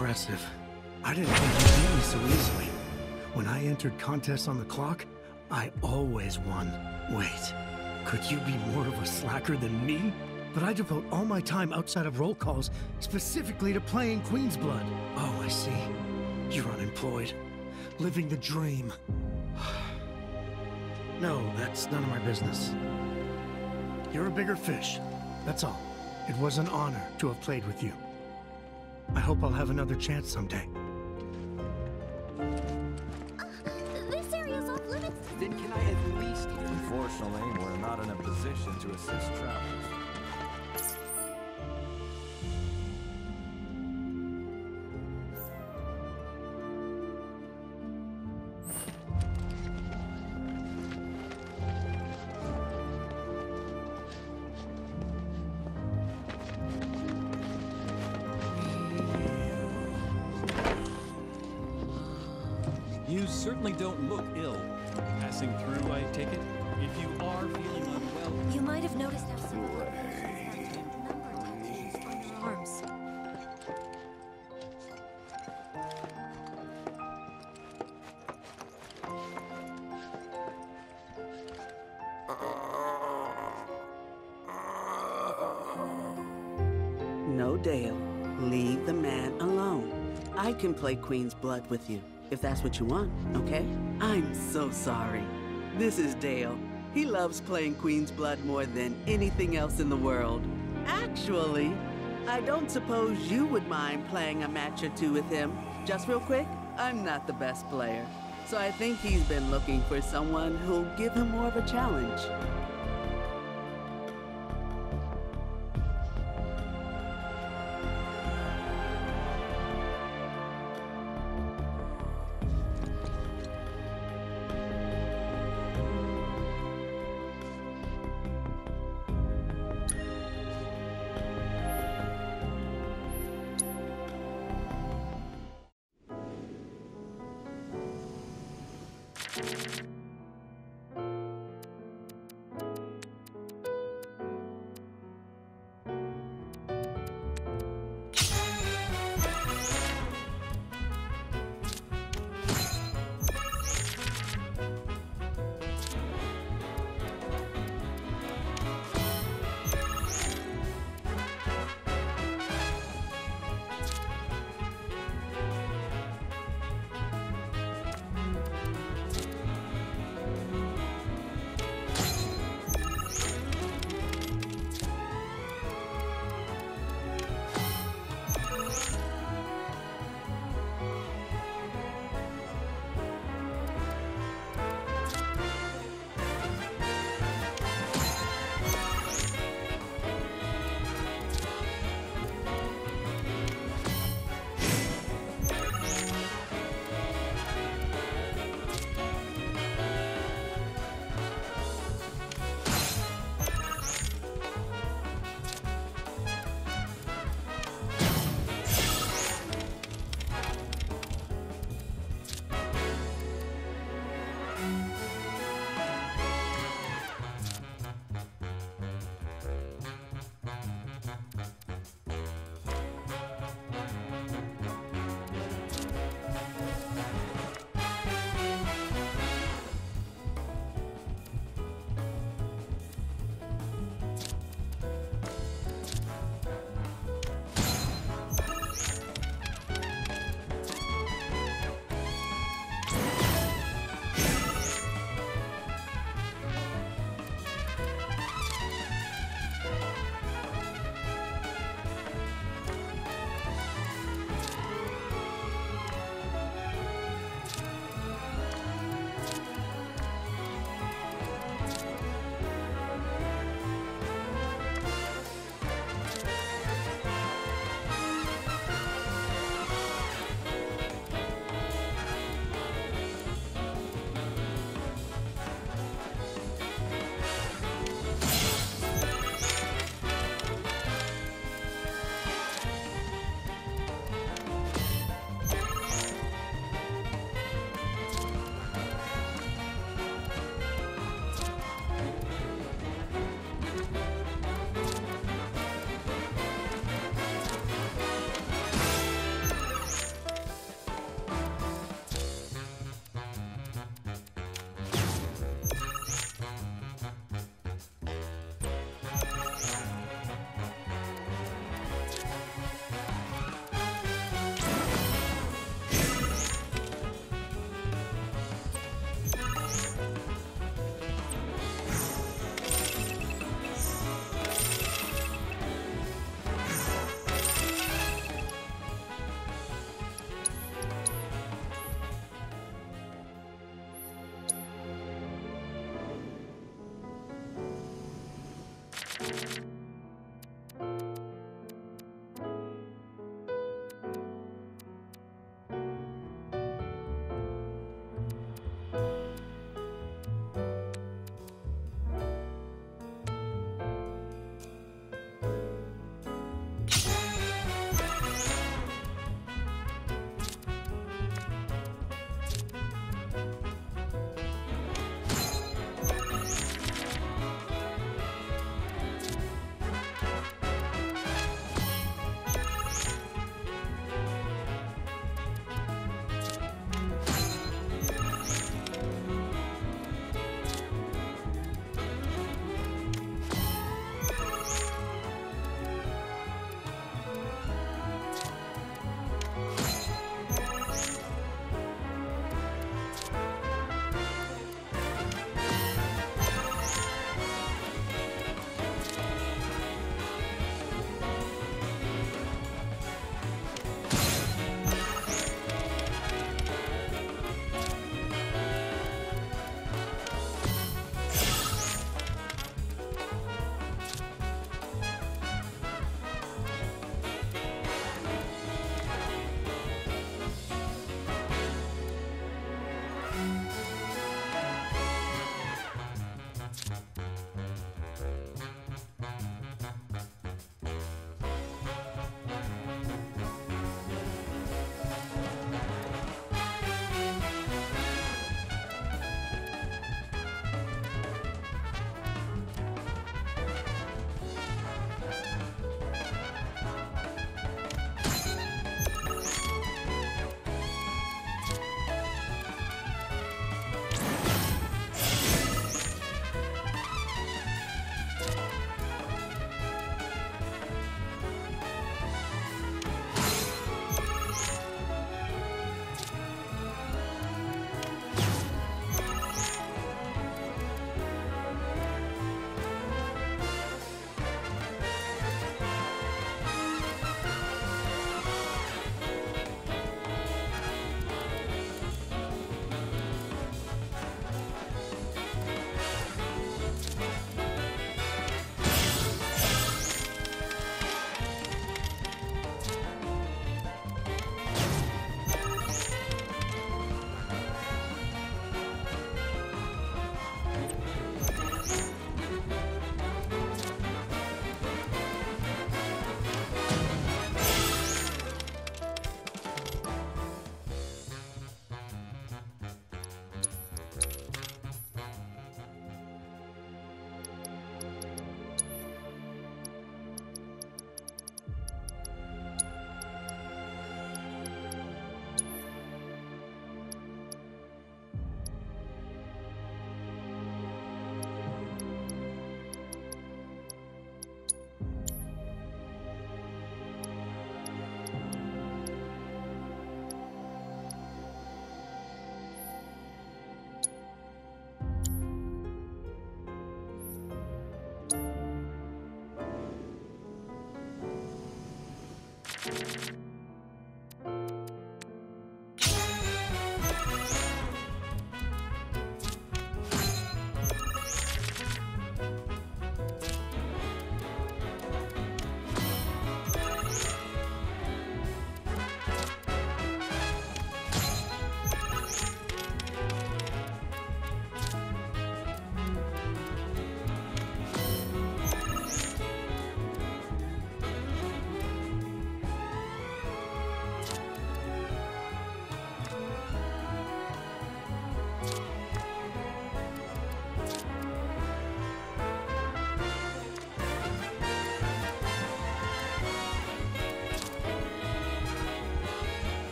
Impressive. I didn't think you'd beat me so easily. When I entered contests on the clock, I always won. Wait, could you be more of a slacker than me? But I devote all my time outside of roll calls specifically to playing Queen's Blood. Oh, I see. You're unemployed. Living the dream. no, that's none of my business. You're a bigger fish. That's all. It was an honor to have played with you. I hope I'll have another chance someday. Certainly don't look ill. Passing through, I take it? If you are feeling unwell, You might have noticed how some of the creatures have number tattoos on their arms. No, Dale. Leave the man alone. I can play Queen's Blood with you, if that's what you want, okay? I'm so sorry. This is Dale. He loves playing Queen's Blood more than anything else in the world. Actually, I don't suppose you would mind playing a match or two with him. Just real quick, I'm not the best player. So I think he's been looking for someone who'll give him more of a challenge.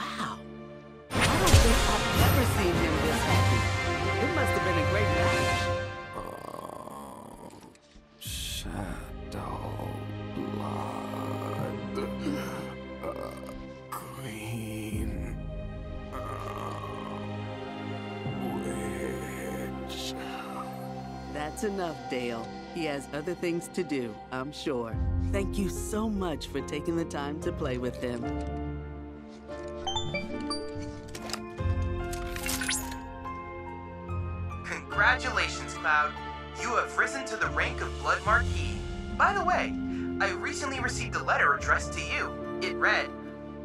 Wow. I don't think I've ever seen him this happy. It must have been a great match. Shadow. Uh, queen. Witch. That's enough, Dale. He has other things to do, I'm sure. Thank you so much for taking the time to play with him. Addressed to you. It read,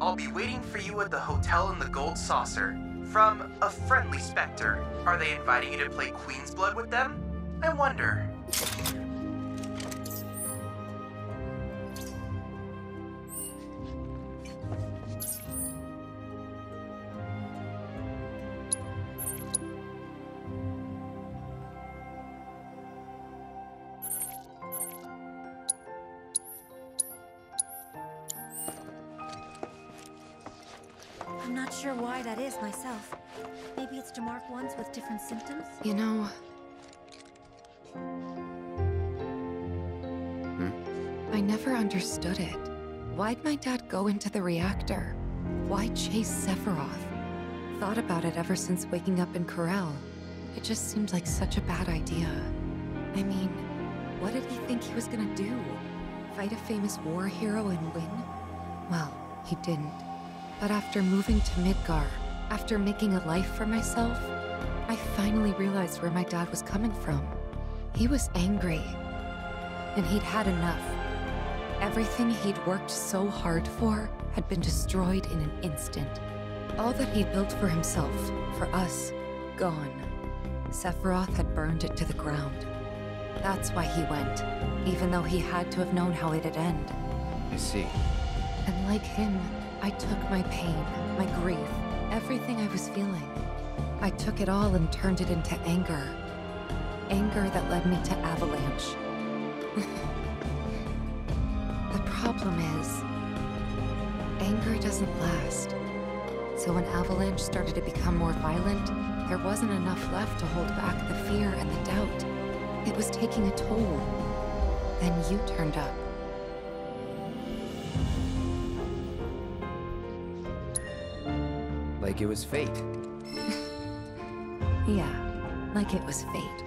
I'll be waiting for you at the hotel in the Gold Saucer. From a friendly specter. Are they inviting you to play Queen's Blood with them? I wonder. With different symptoms? You know. I never understood it. Why'd my dad go into the reactor? Why chase Sephiroth? Thought about it ever since waking up in Corel. It just seemed like such a bad idea. I mean, what did he think he was gonna do? Fight a famous war hero and win? Well, he didn't. But after moving to Midgar, after making a life for myself, I finally realized where my dad was coming from. He was angry. And he'd had enough. Everything he'd worked so hard for had been destroyed in an instant. All that he'd built for himself, for us, gone. Sephiroth had burned it to the ground. That's why he went, even though he had to have known how it'd end. I see. And like him, I took my pain, my grief, everything I was feeling. I took it all and turned it into anger. Anger that led me to Avalanche. the problem is, anger doesn't last. So when Avalanche started to become more violent, there wasn't enough left to hold back the fear and the doubt. It was taking a toll. Then you turned up. Like it was fate. Yeah, like it was fate.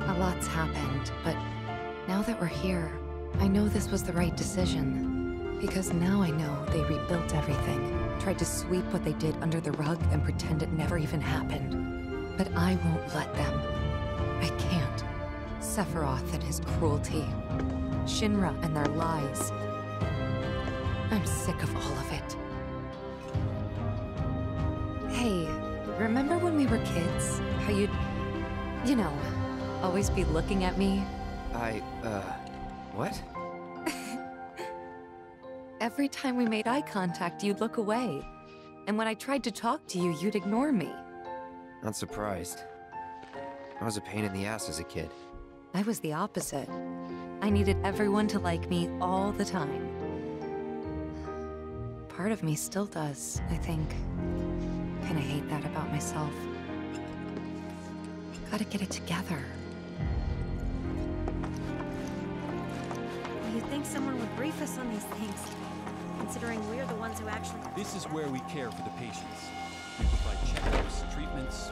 A lot's happened, but now that we're here, I know this was the right decision. Because now I know they rebuilt everything, tried to sweep what they did under the rug and pretend it never even happened. But I won't let them. I can't. Sephiroth and his cruelty. Shinra and their lies. I'm sick of all of it. You'd, you know, always be looking at me? I, uh, what? Every time we made eye contact, you'd look away. And when I tried to talk to you, you'd ignore me. Not surprised. I was a pain in the ass as a kid. I was the opposite. I needed everyone to like me all the time. Part of me still does, I think. Kinda hate that about myself. Gotta get it together. You'd think someone would brief us on these things, considering we're the ones who actually. This is where we care for the patients. We provide checkups, treatments.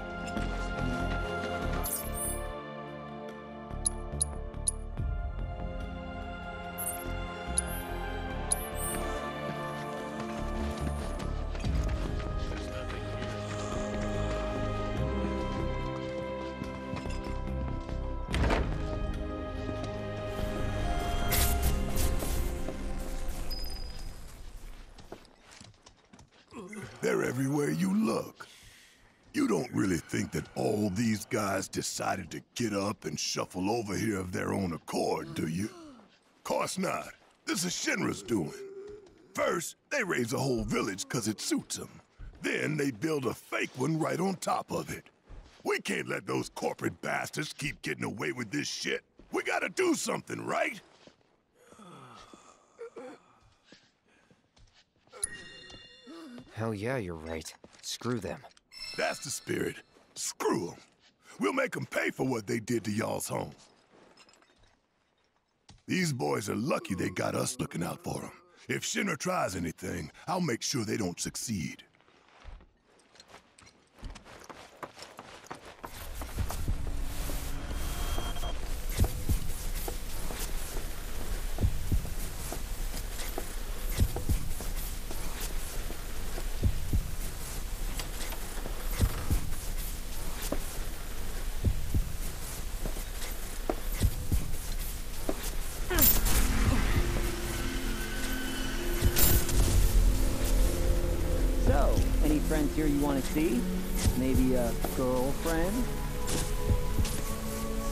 Guys decided to get up and shuffle over here of their own accord, do you? Course not. This is Shinra's doing. First, they raze a whole village because it suits them. Then they build a fake one right on top of it. We can't let those corporate bastards keep getting away with this shit. We gotta do something, right? Hell yeah, you're right. Screw them. That's the spirit. Screw them. We'll make them pay for what they did to y'all's home. These boys are lucky they got us looking out for them. If Shinra tries anything, I'll make sure they don't succeed. See? Maybe a girlfriend?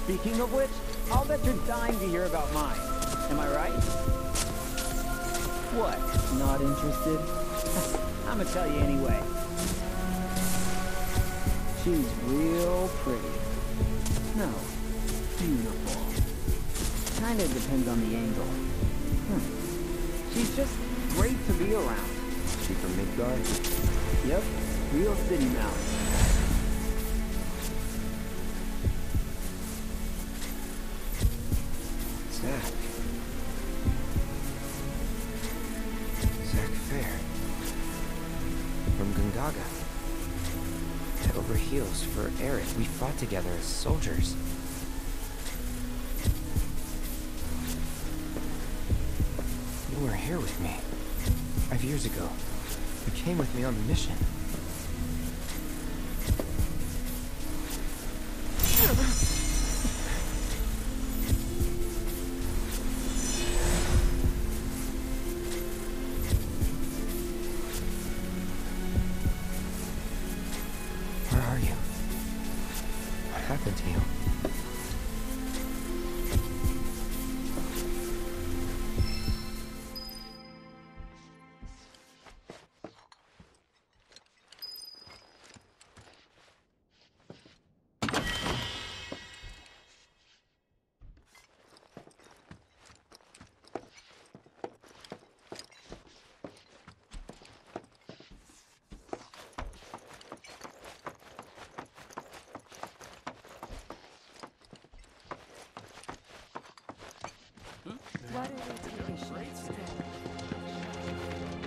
Speaking of which, I'll bet you're dying to hear about mine. Am I right? What? Not interested? I'm gonna tell you anyway. She's real pretty. No, beautiful. Kinda depends on the angle. Hmm. She's just great to be around. She from Midgar? Yep, real city mouse. Zack. Zack Fair. From Gongaga. Head over heels for Aerith. We fought together as soldiers. You were here with me. Five years ago. You came with me on the mission.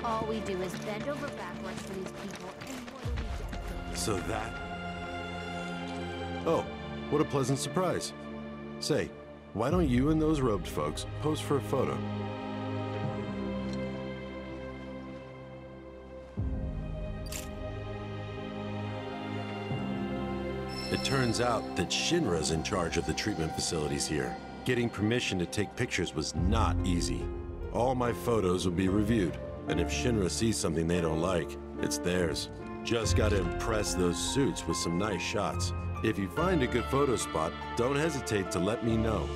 All we do is bend over backwards for these people? So that. Oh, what a pleasant surprise. Say, why don't you and those robed folks pose for a photo? It turns out that Shinra's in charge of the treatment facilities here. Getting permission to take pictures was not easy. All my photos will be reviewed, and if Shinra sees something they don't like, it's theirs. Just gotta impress those suits with some nice shots. If you find a good photo spot, don't hesitate to let me know.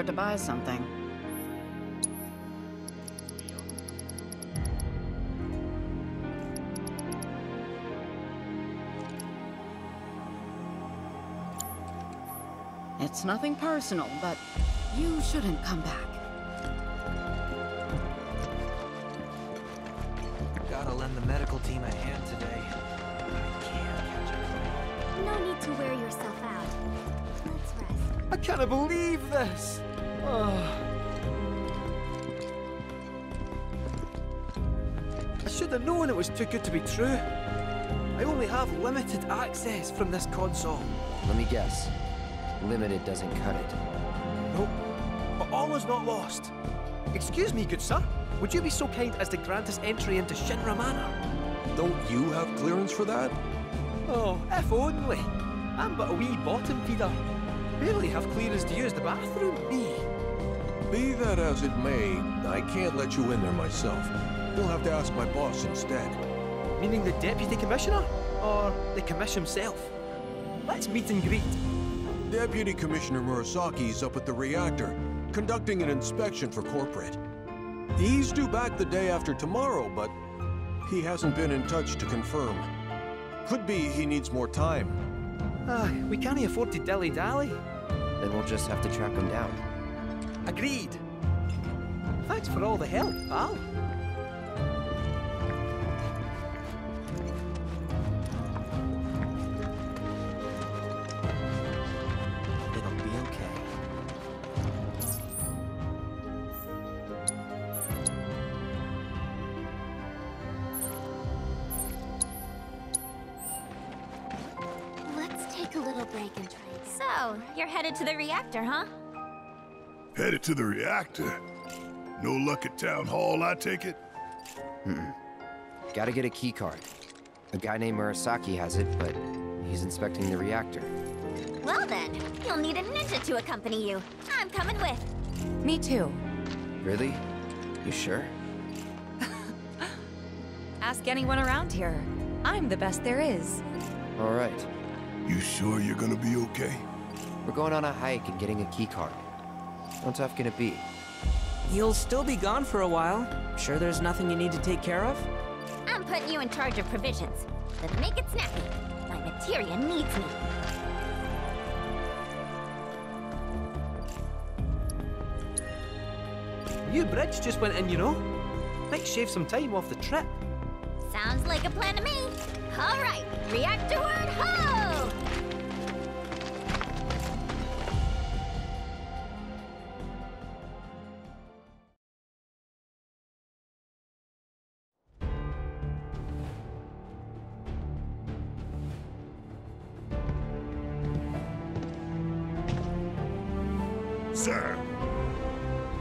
That desperate to buy something. It's nothing personal, but you shouldn't come back. Gotta lend the medical team a hand today. I can't catch. No need to wear yourself out. Let's rest. I can't believe this! Was too good to be true. I only have limited access from this console. Let me guess. Limited doesn't cut it. Nope. is not lost. Excuse me, good sir. Would you be so kind as to grant us entry into Shinra Manor? Don't you have clearance for that? Oh, if only. I'm but a wee bottom feeder. Barely have clearance to use the bathroom, me. Be that as it may, I can't let you in there myself. You'll have to ask my boss instead. Meaning the deputy commissioner? Or the commission himself? Let's meet and greet. Deputy Commissioner Murasaki's up at the reactor, conducting an inspection for corporate. He's due back the day after tomorrow, but he hasn't been in touch to confirm. Could be he needs more time. Ah, we can't afford to dilly-dally. Then we'll just have to track him down. Agreed. Thanks for all the help, pal. Reactor, huh? Headed to the reactor. No luck at town hall, I take it? Mm-mm. Gotta get a key card. A guy named Murasaki has it, but he's inspecting the reactor. Well then, you'll need a ninja to accompany you. I'm coming with. Me too. Really? You sure? Ask anyone around here. I'm the best there is. All right. You sure you're gonna be okay? We're going on a hike and getting a key card. How tough can it be? You'll still be gone for a while. Sure there's nothing you need to take care of? I'm putting you in charge of provisions. Then make it snappy. My materia needs me. New bridge just went in, you know. Might shave some time off the trip. Sounds like a plan to me. All right, reactor word ho!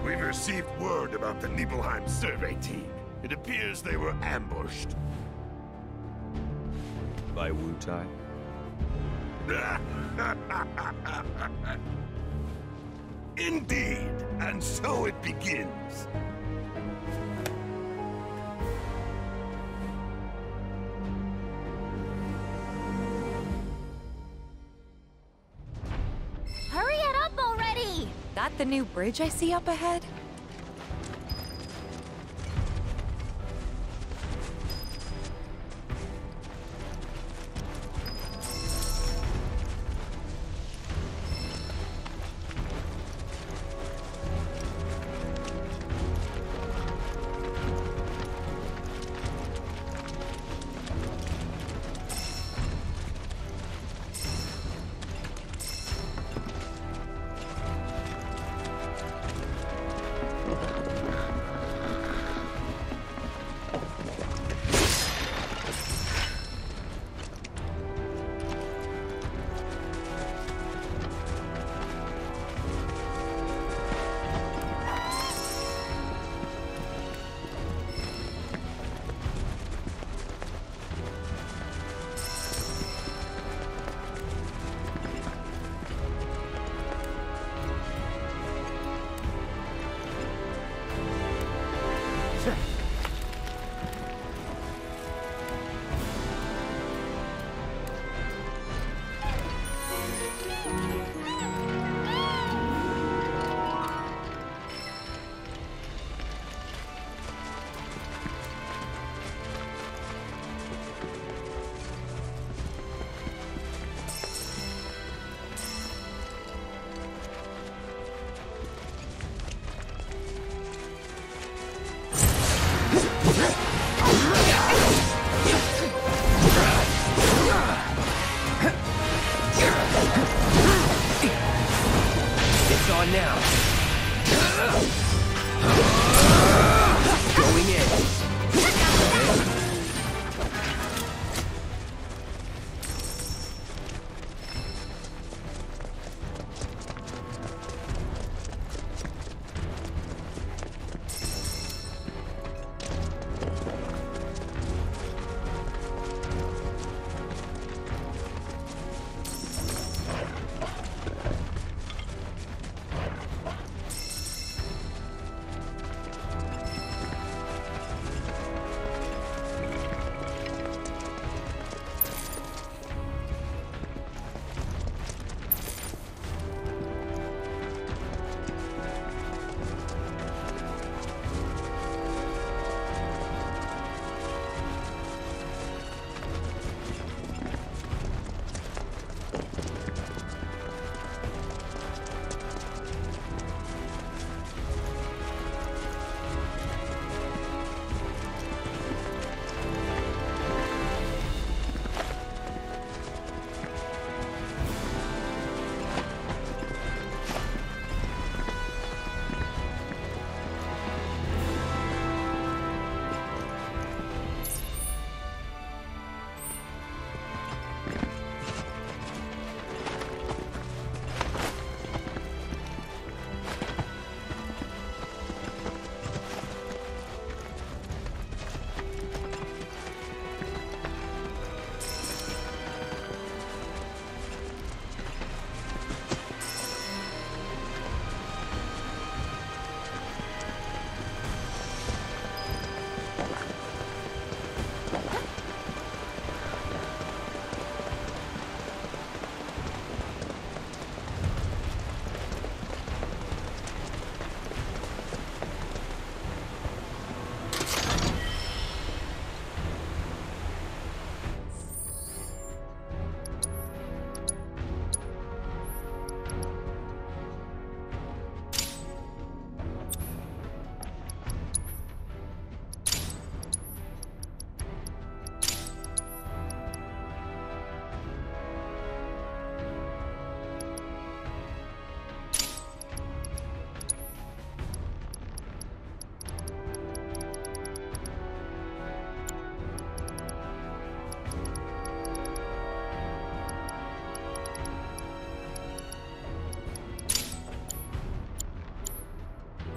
We've received word about the Nibelheim survey team. It appears they were ambushed. By Wutai? Indeed, and so it begins. The new bridge I see up ahead?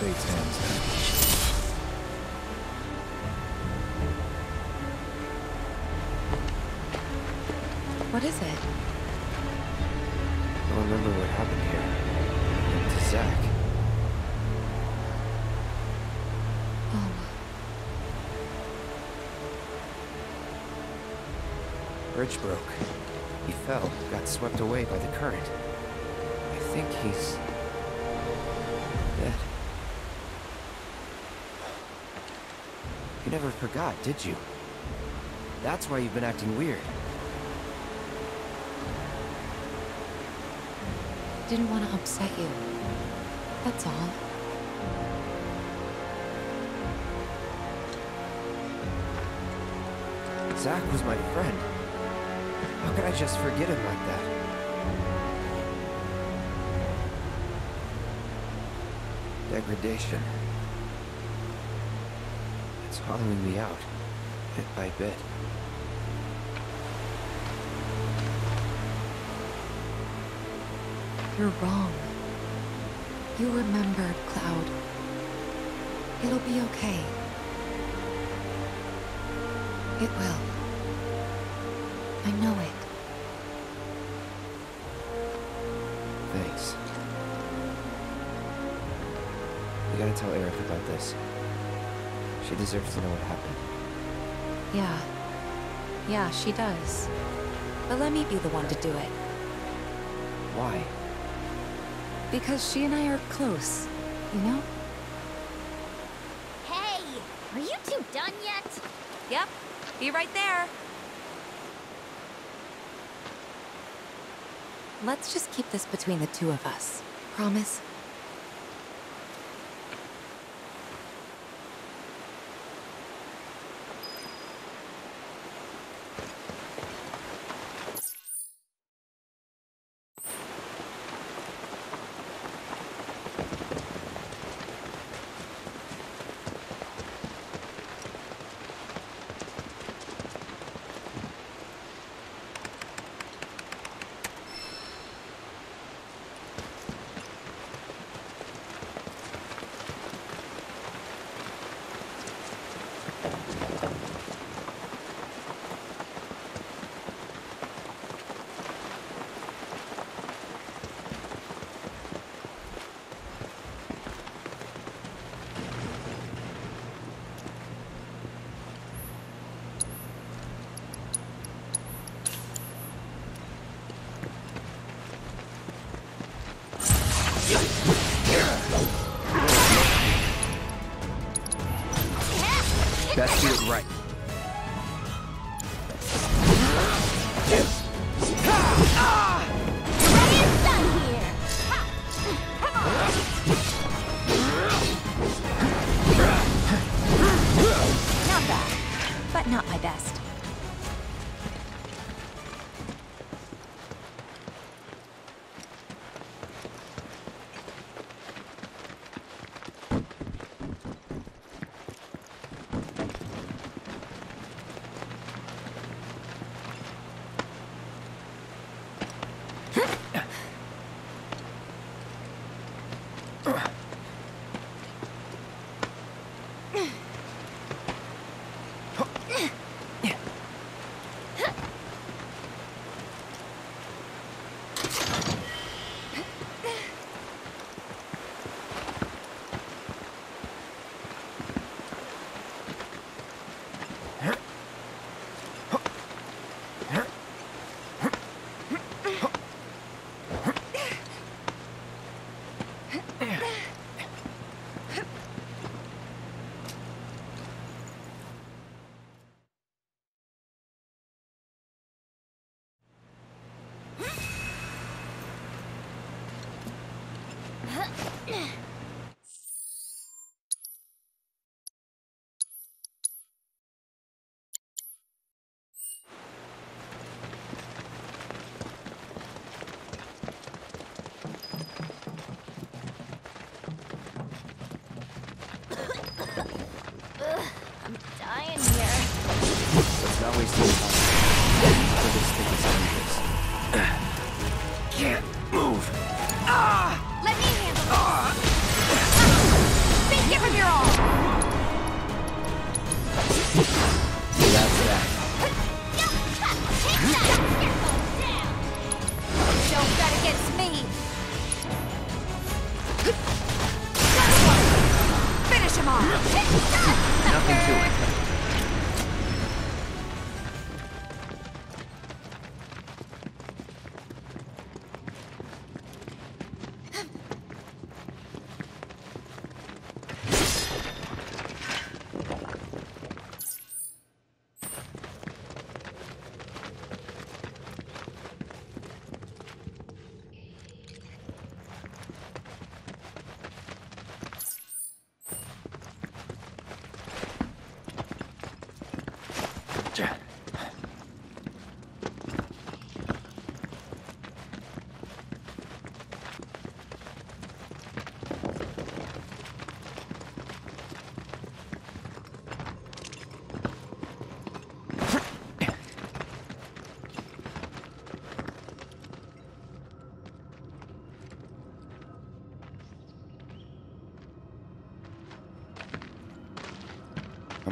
fate's hands now. What is it? I remember what happened here. To Zack. Oh, Bridge broke. He fell, got swept away by the current. I think he's... You never forgot, did you? That's why you've been acting weird. didn't want to upset you. That's all. Zack was my friend. How could I just forget him like that? Degradation. It's hollowing me out, bit by bit. You're wrong. You remembered, Cloud. It'll be okay. It will. Deserves to know what happened. Yeah. Yeah, she does. But let me be the one to do it. Why? Because she and I are close, you know? Hey, are you two done yet? Yep. Be right there. Let's just keep this between the two of us. Promise?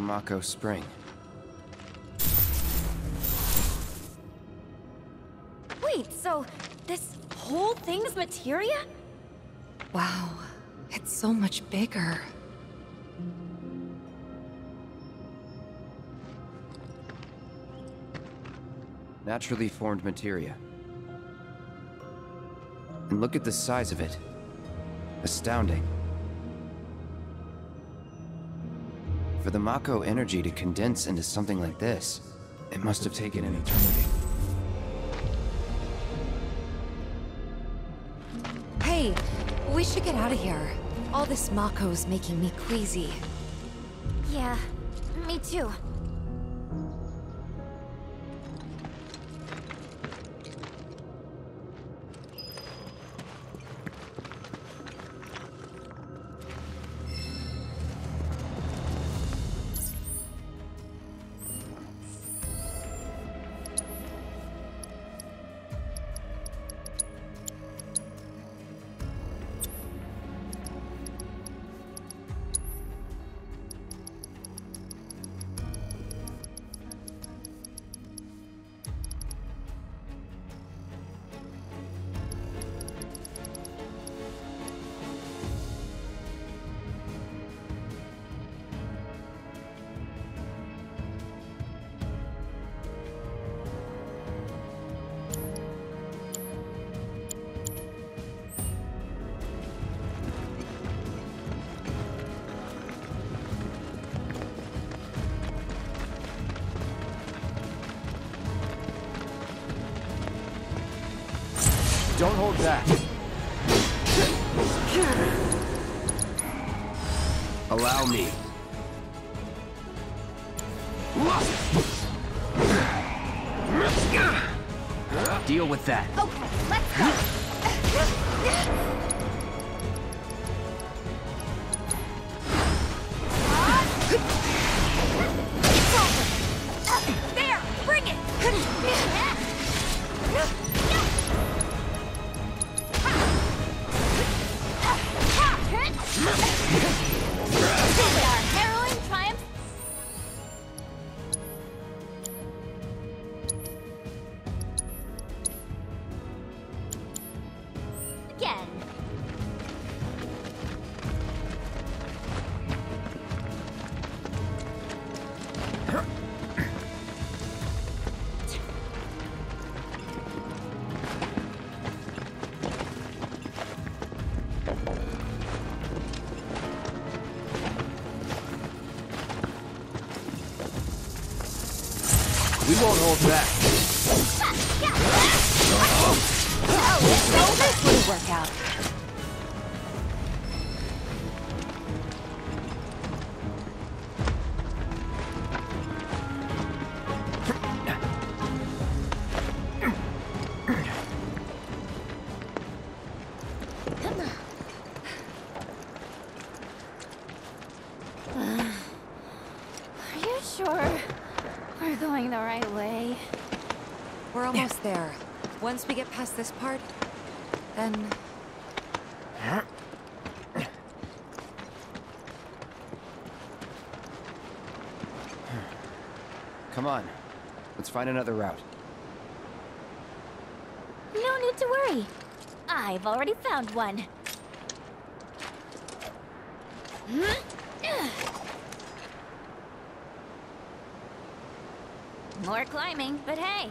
Mako Spring. Wait, so this whole thing's materia? Wow, it's so much bigger. Naturally formed materia. And look at the size of it. Astounding. For the Mako energy to condense into something like this, it must have taken an eternity. Hey, we should get out of here. All this Mako's making me queasy. Yeah, me too. We won't hold back. Oh, so oh, this would work out. past this part, then... Come on. Let's find another route. No need to worry. I've already found one. More climbing, but hey,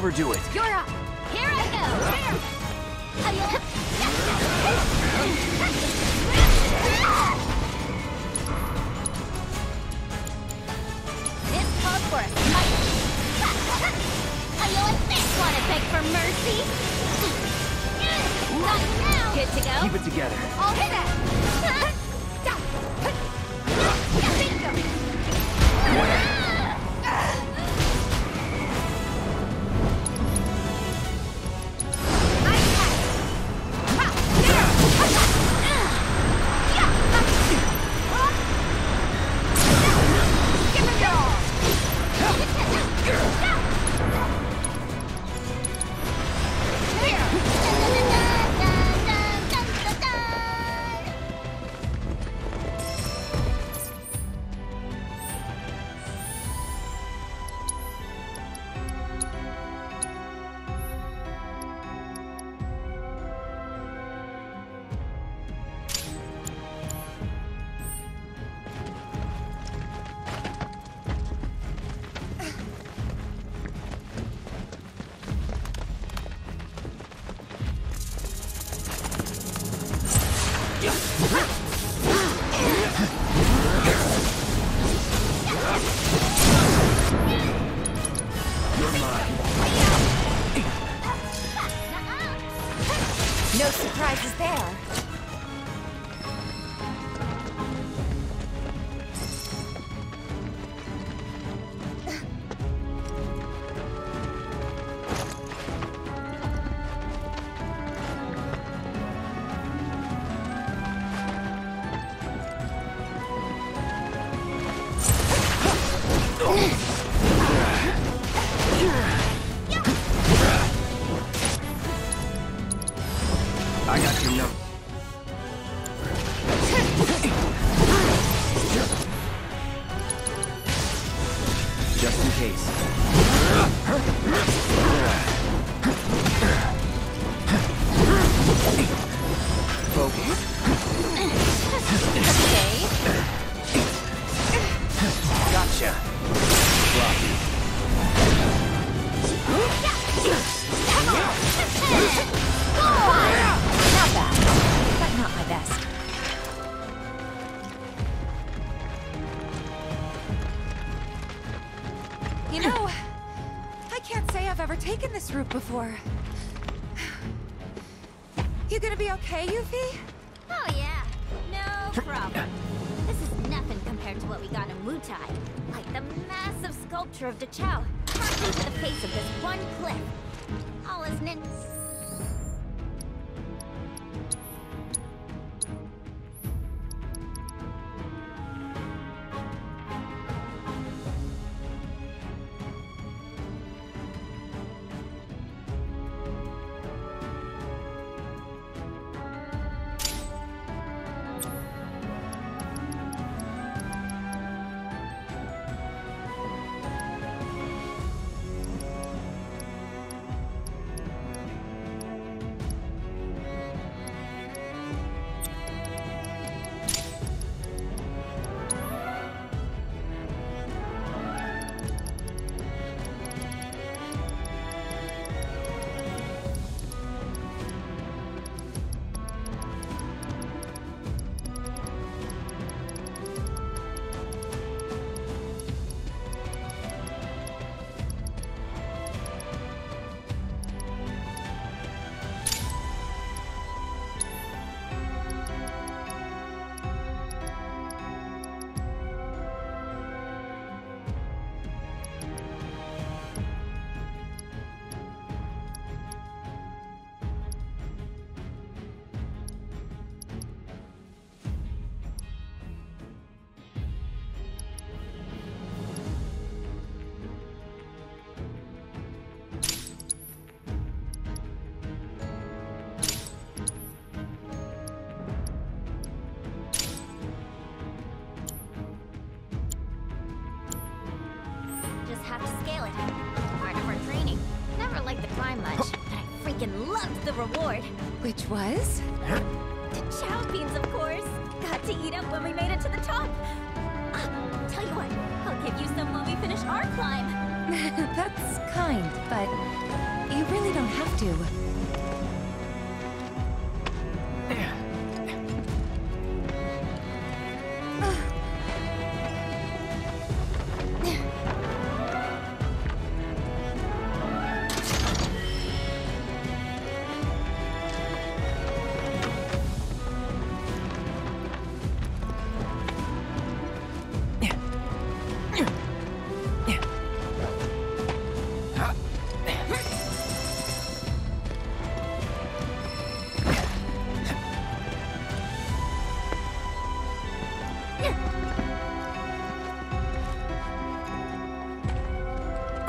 overdo it. This before. You gonna be okay, Yuffie? Oh yeah, no problem. This is nothing compared to what we got in Wutai. Like the massive sculpture of Da-chao carved into the face of this one cliff.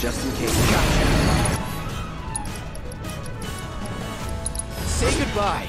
just in case. Gotcha. Say goodbye.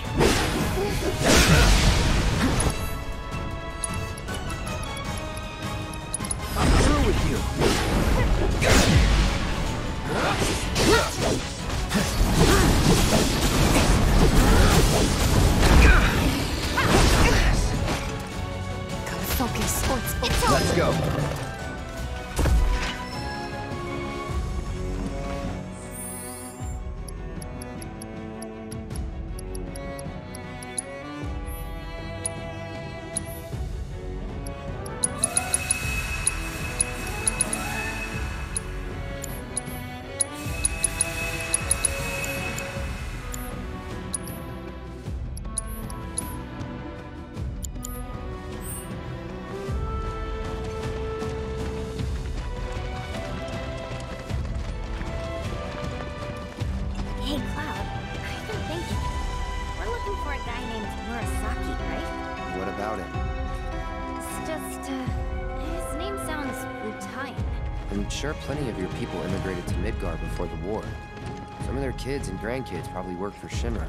kids and grandkids probably work for Shimmer.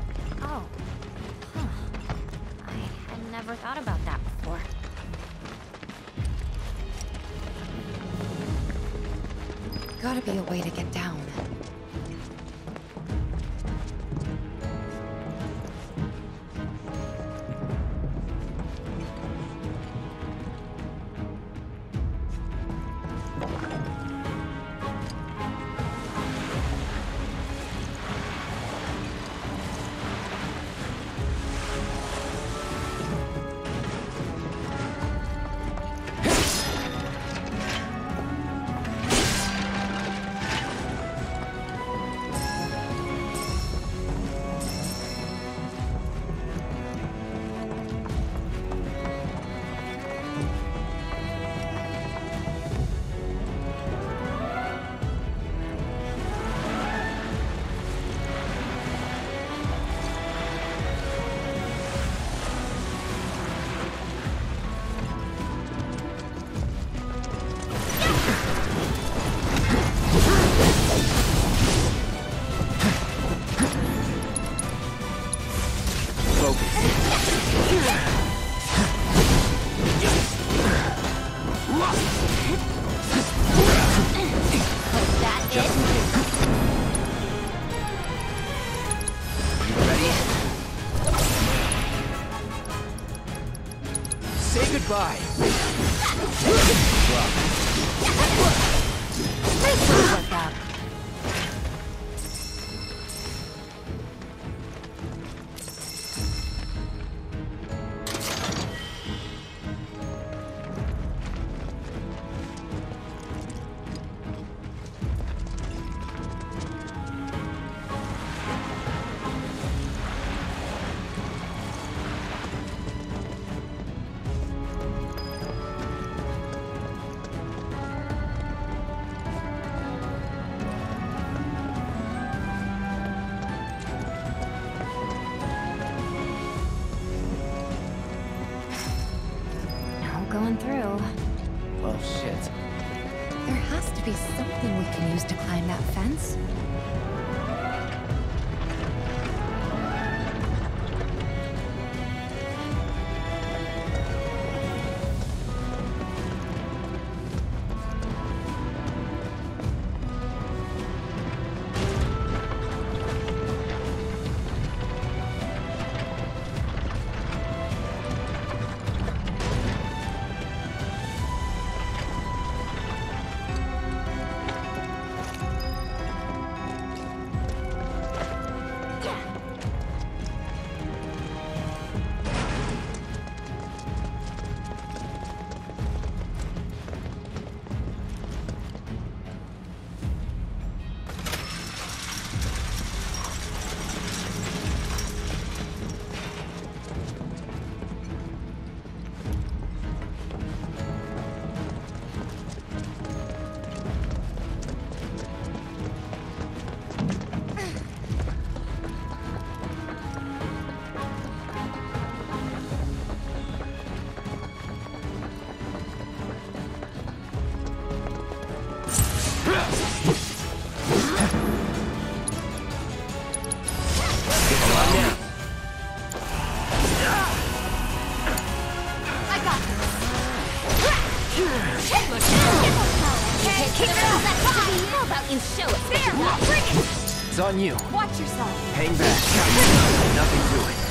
On you. Watch yourself. Hang back. Nothing to it.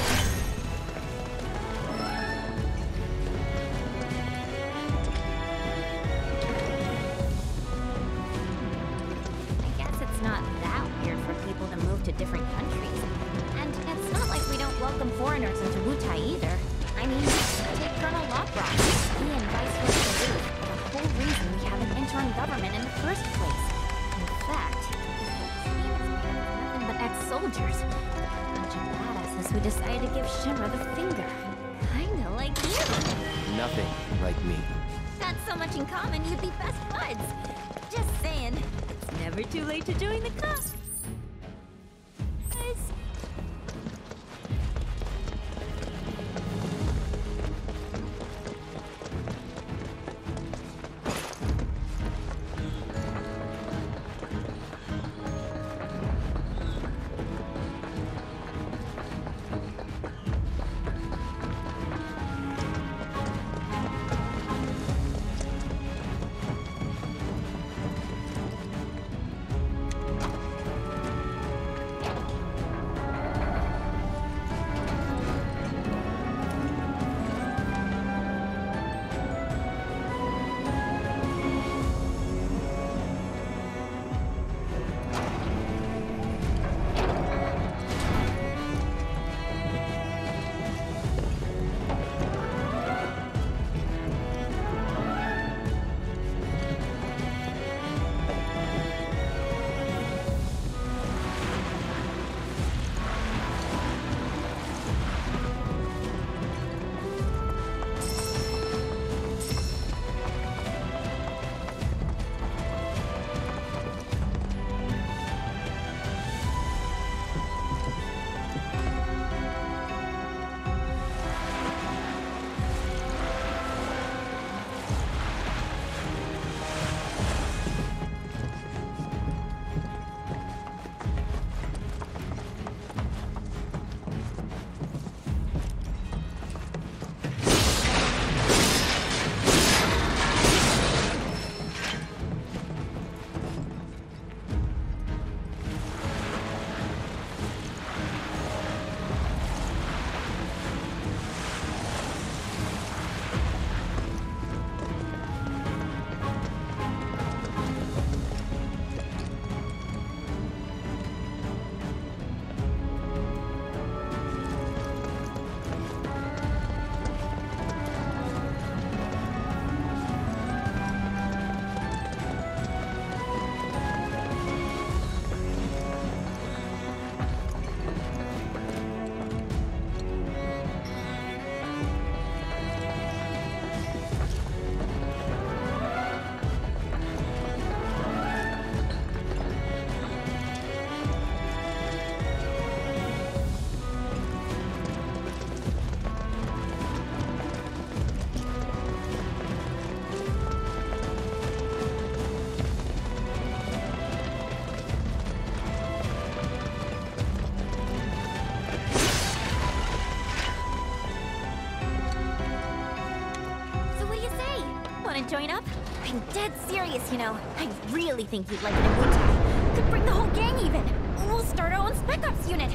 Join up? I'm dead serious, you know. I really think you'd like it in Wutai. Could bring the whole gang even. We'll start our own Spec Ops unit.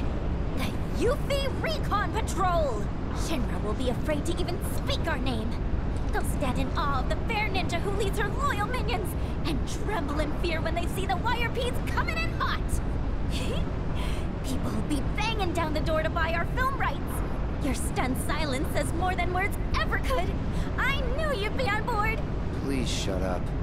The Yuffie Recon Patrol! Shinra will be afraid to even speak our name. They'll stand in awe of the fair ninja who leads her loyal minions, and tremble in fear when they see the YRPs coming in hot. People will be banging down the door to buy our film rights. Your stunned silence says more than words ever could. I knew you'd be on board. Please shut up.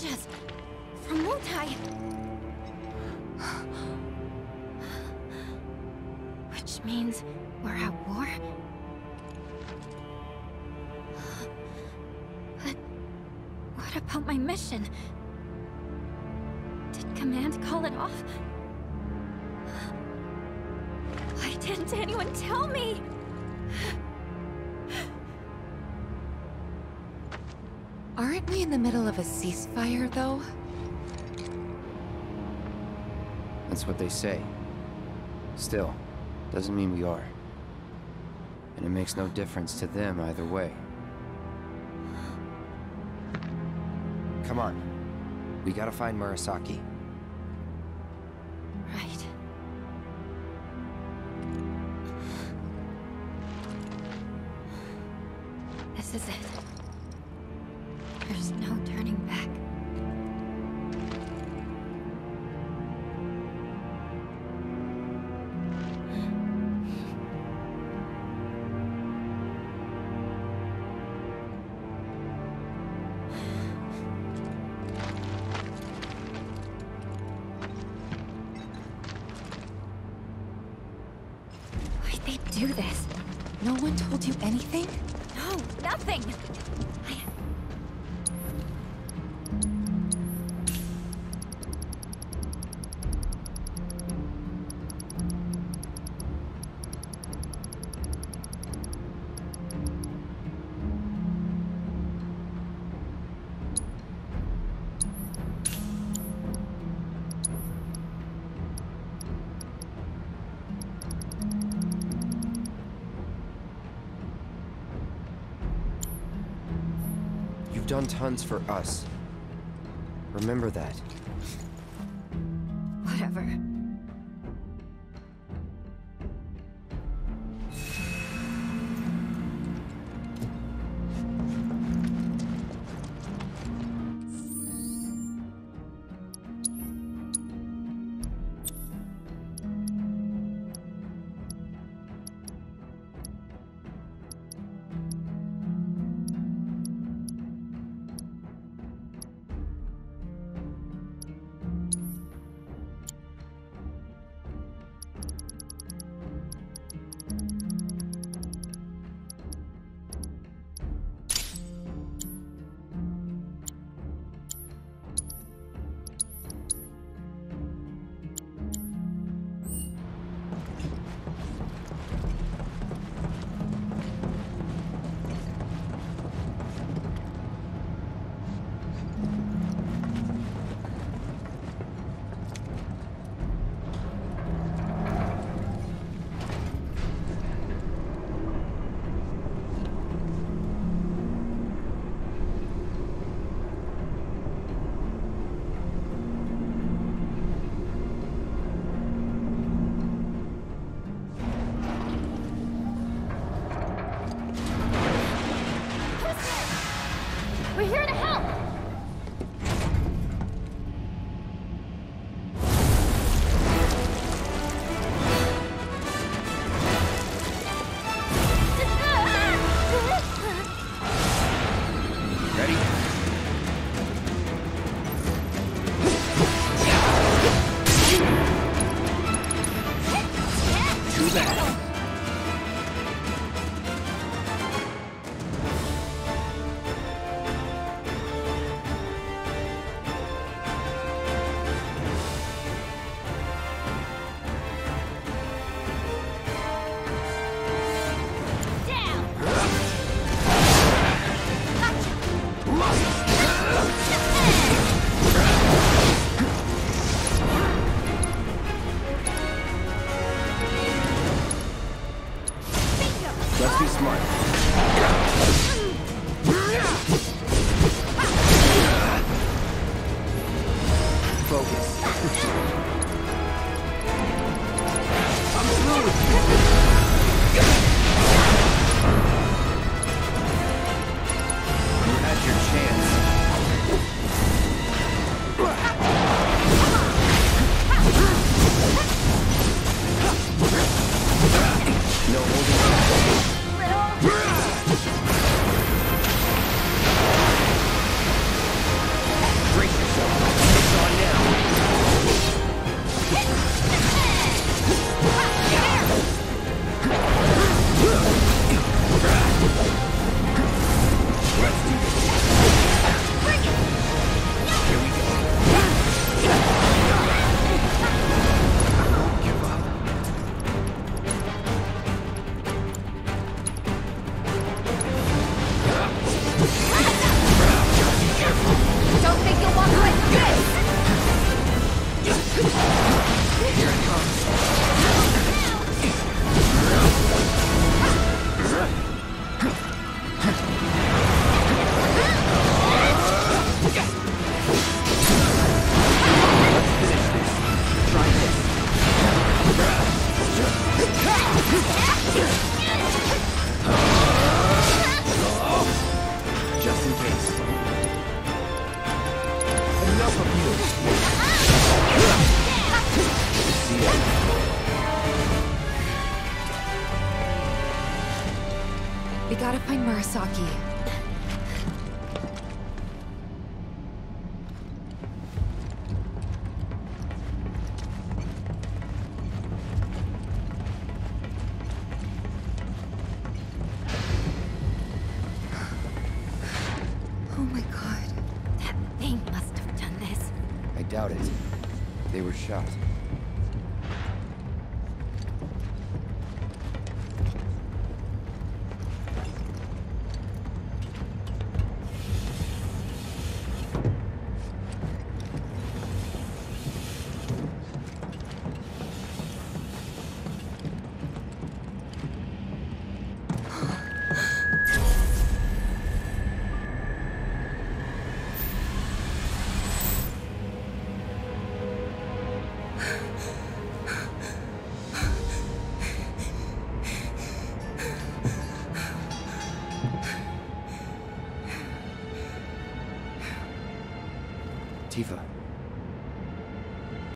Ninjas from Wutai. Which means we're at war? But what about my mission? Did Command call it off? Why didn't anyone tell me? Aren't we in the middle of a ceasefire, though? That's what they say. Still, doesn't mean we are. And it makes no difference to them either way. Come on. We gotta find Murasaki. Tons for us. Remember that.